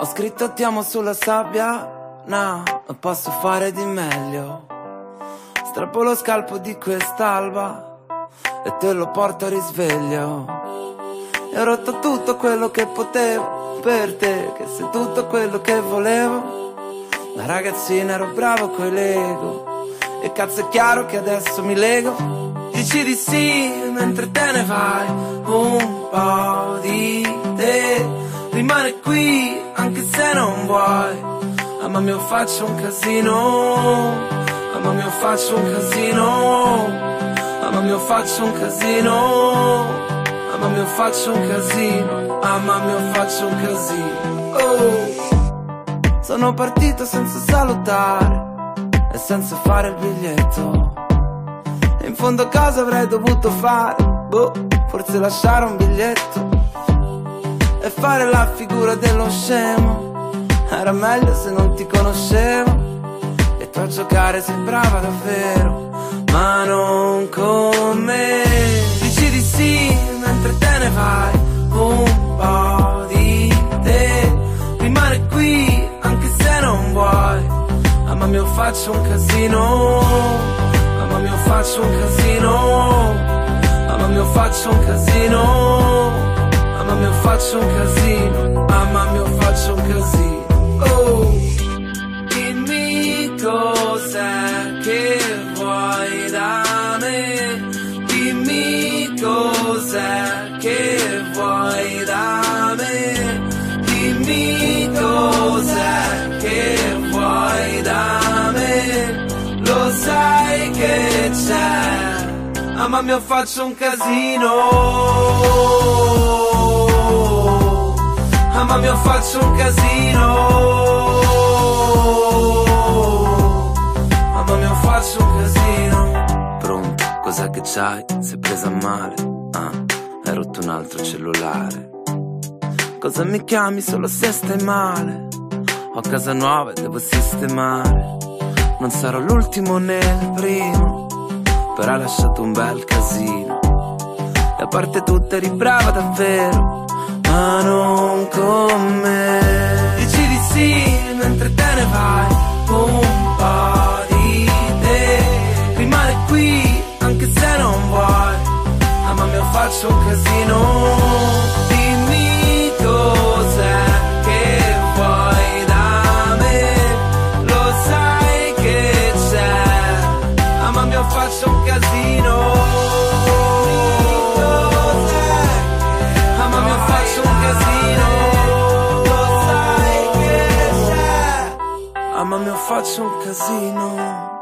Ho scritto ti amo sulla sabbia, no, non posso fare di meglio. Strappo lo scalpo di quest'alba e te lo porto a risveglio. E ho rotto tutto quello che potevo per te, che sei tutto quello che volevo. Da ragazzina ero bravo coi Lego e cazzo è chiaro che adesso mi lego. Dici di sì mentre te ne vai, un po' di te rimane qui anche se non vuoi. Mamma mia faccio un casino, mamma mia faccio un casino, mamma mia faccio un casino, mamma mia faccio un casino, mamma mia faccio un casino. Oh. Sono partito senza salutare e senza fare il biglietto. E in fondo cosa avrei dovuto fare? Boh, forse lasciare un biglietto e fare la figura dello scemo. Era meglio se non ti conoscevo e tu a giocare sembrava davvero, ma non con me. Dici di sì mentre te ne vai, un po' di te rimane qui anche se non vuoi. Mamma mia faccio un casino, mamma mia faccio un casino, mamma mia faccio un casino faccio un casino, mamma mia faccio un casino. Oh, dimmi cos'è che vuoi da me, dimmi cos'è che vuoi da me, dimmi cos'è che vuoi da me, lo sai che c'è, mamma mia faccio un casino. Mia faccio un casino. Mamma mia faccio un casino. Pronto, cos'è che c'hai? Sei presa male Ah, hai rotto un altro cellulare. Cosa mi chiami? Solo se stai male? Ho casa nuova e devo sistemare. Non sarò l'ultimo né il primo Però hai lasciato un bel casino. E a parte tutto eri brava davvero ma non con me. Dici di sì mentre te ne vai, un po' di te rimane qui anche se non vuoi. Mamma mia faccio un casino faccio un casino